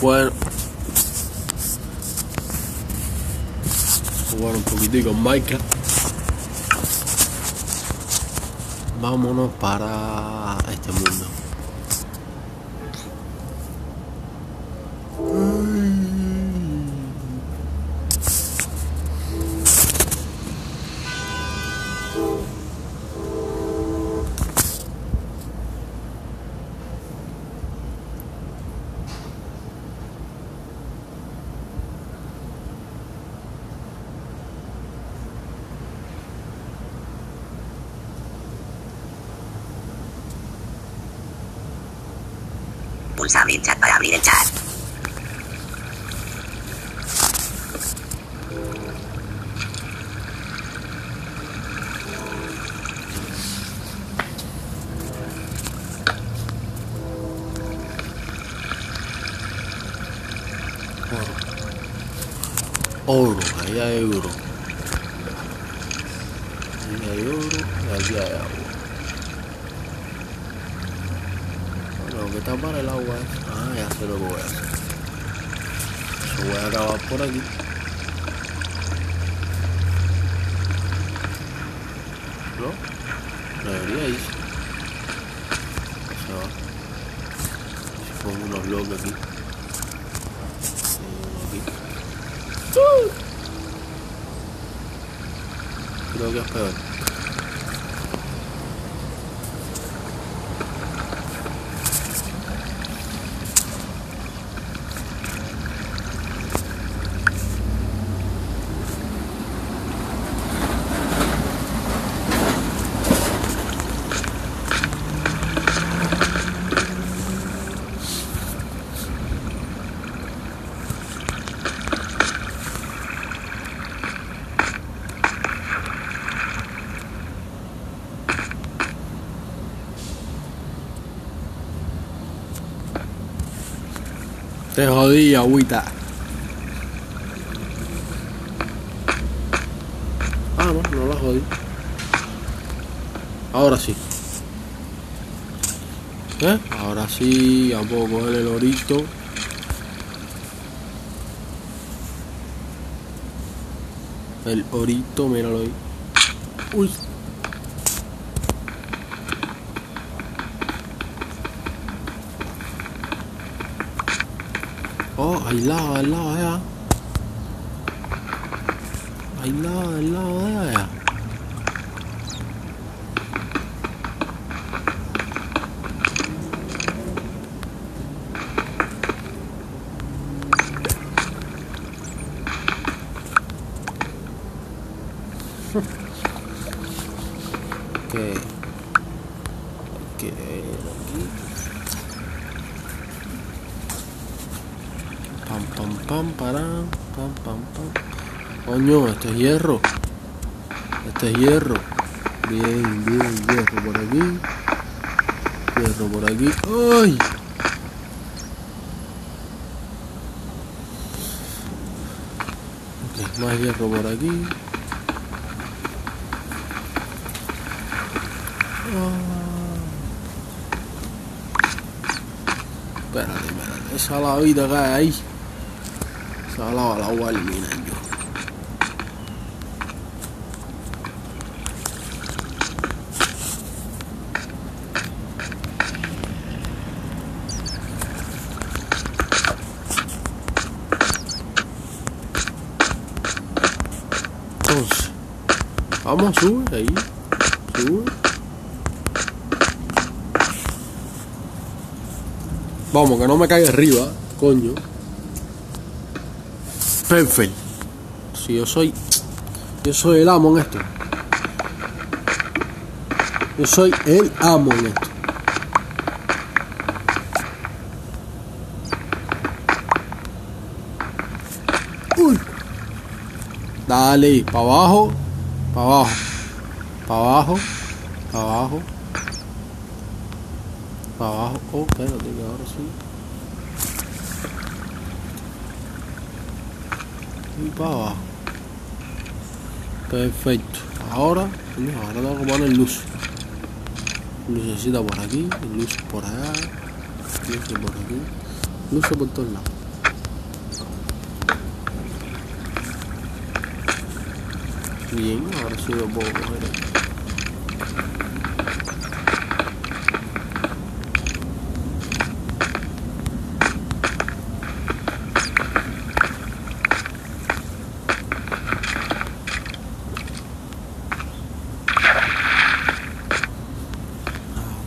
Bueno. Jugar un poquitico en Minecraft. Vámonos para este mundo. Pulsa abrir chat para abrir el chat. Oro, ahí hay euro. Ahí hay oro y aquí hay agua. Bueno, lo que está para el agua. Ah, ya sé lo que voy a hacer. Lo voy a acabar por aquí. ¿No? Debería irse. Se va. Si pongo unos bloques aquí. Aquí. Creo que es peor. Jodí, agüita. Ah, no, no la jodí. Ahora sí. ¿Eh? Ahora sí, ya puedo coger el orito. El orito, míralo ahí. Uy. Oh, al lado, al lado, allá. Al lado, al lado de allá. Coño este es hierro. Este es hierro. Bien bien hierro por aquí. Hierro por aquí. Ay más hierro por aquí. Espérate, espérate. Esa lavita que hay ahí. Esa lava la voy. Entonces, vamos, sube ahí. Sube. Vamos, que no me caiga arriba, coño. Perfecto. Si yo soy. Yo soy el amo en esto. Yo soy el amo en esto. Uy. Dale, para abajo, para abajo, para abajo, para abajo. Para abajo. Oh, espérate, que ahora sí. Y para abajo. Perfecto. Ahora, ahora tengo que poner luz. Lucecita por aquí, luz por allá, luz por aquí, luz por todos lados. Bien, ahora sí lo puedo coger.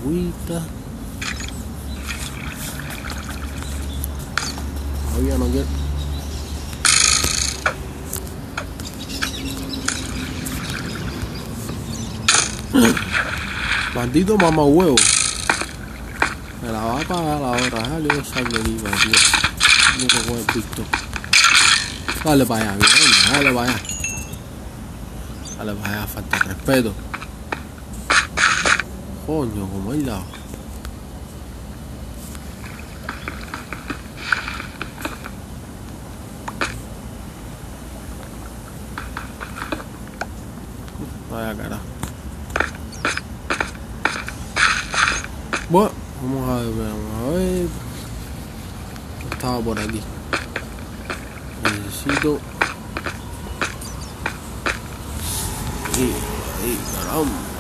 Agüita. Todavía no quiero. Maldito mamá huevo. Me la va a pagar ahora. Déjale yo salga aquí, tío. No coge el pisto. Dale para allá, bien, dale para allá. Dale para allá, falta de respeto. Coño, como él dado. Bueno, vamos a ver, vamos a ver. Estaba por aquí. Necesito. Ahí, ahí, caramba.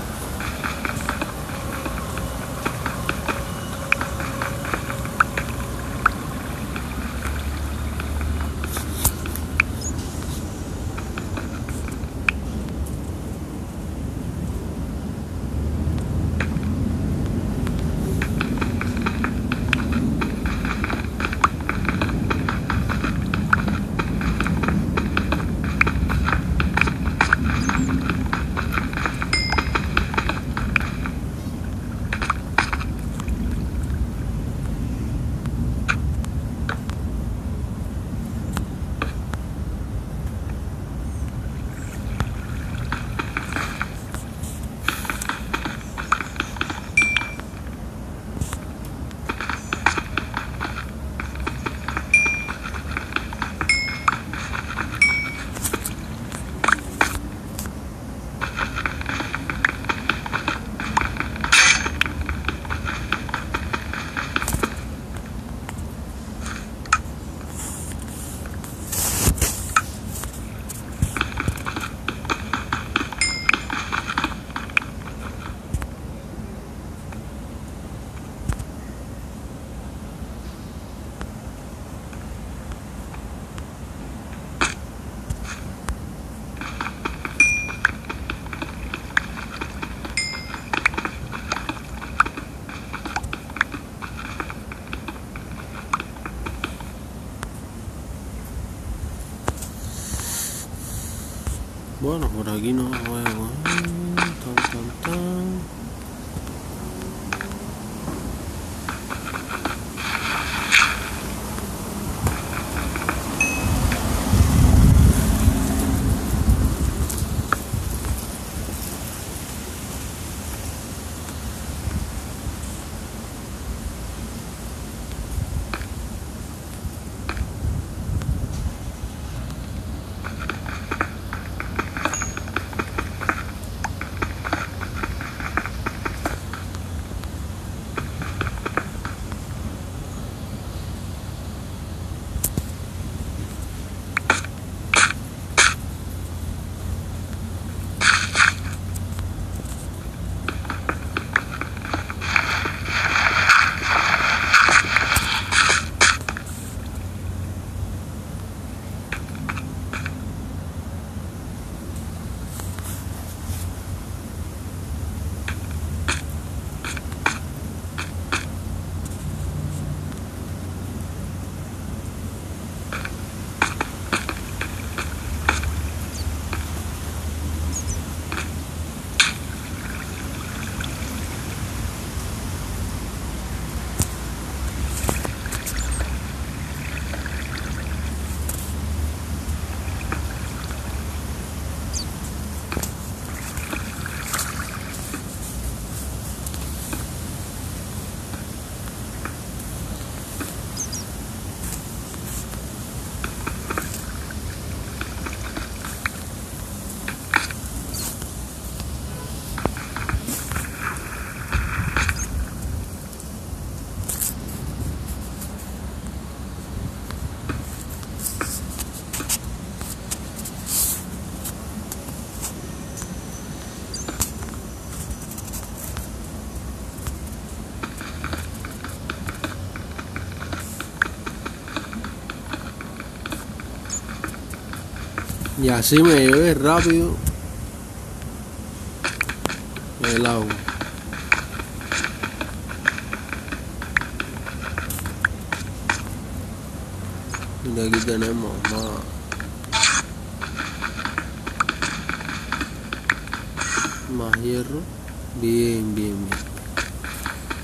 Bueno, por aquí no veo. Tan, tan, tan. Y así me llevé rápido el agua. Y aquí tenemos más. Más hierro. Bien, bien, bien.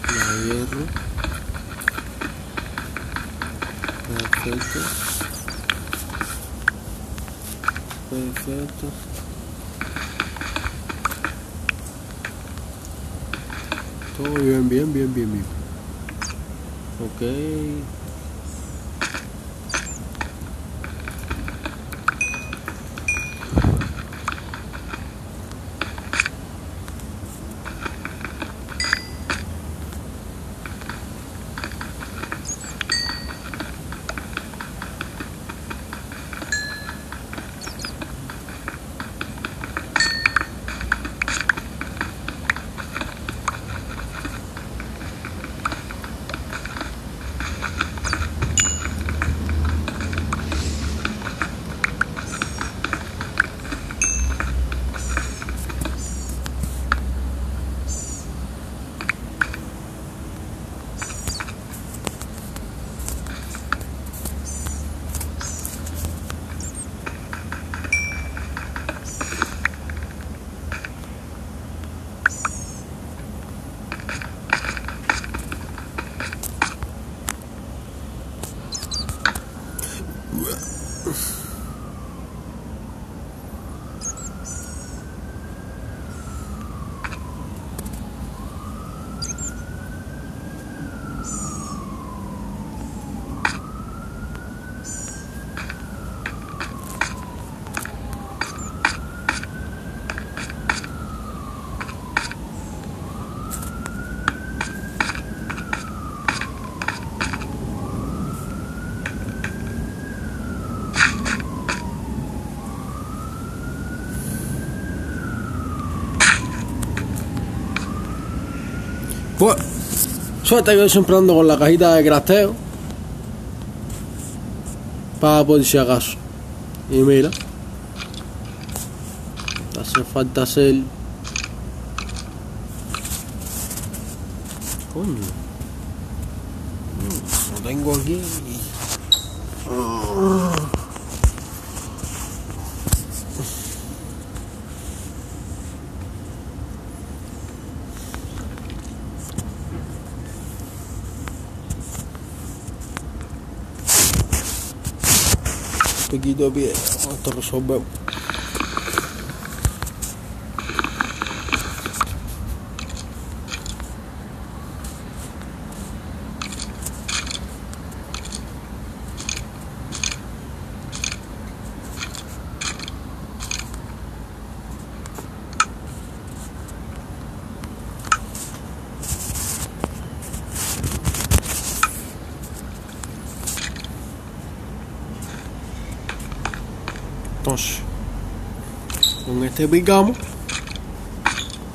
Más hierro. Perfecto. Perfecto. Todo bien, bien, bien, bien, bien. Ok. Pues, yo siempre ando con la cajita de crafteo. Para por si acaso. Y mira. Hace falta hacer. Coño. Mm, Lo tengo aquí. poquito de piedra. Esto resolvemos. Con este picamos.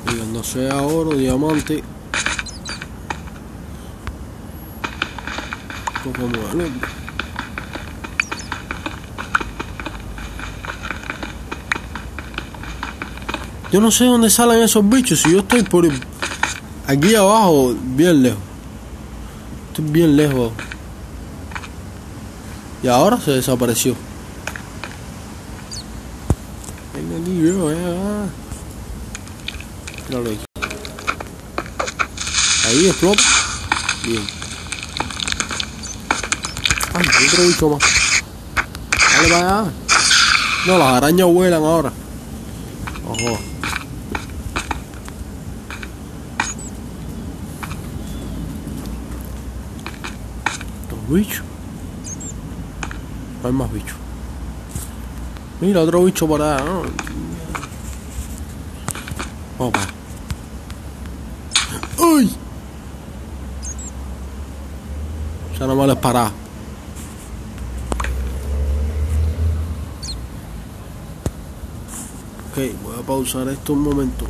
Y no sea oro, diamante. El otro. Yo no sé dónde salen esos bichos. Si yo estoy por aquí abajo, bien lejos. Estoy bien lejos. Y ahora se desapareció. Ahí. Ahí explota. Bien. Ay, otro bicho más. Dale para allá. No, las arañas vuelan ahora. Ojo. Los bichos. No hay más bichos. Mira, otro bicho por allá. ¿no? Opa. ¡Uy! Ya no me lo parar. Ok, voy a pausar esto un momento.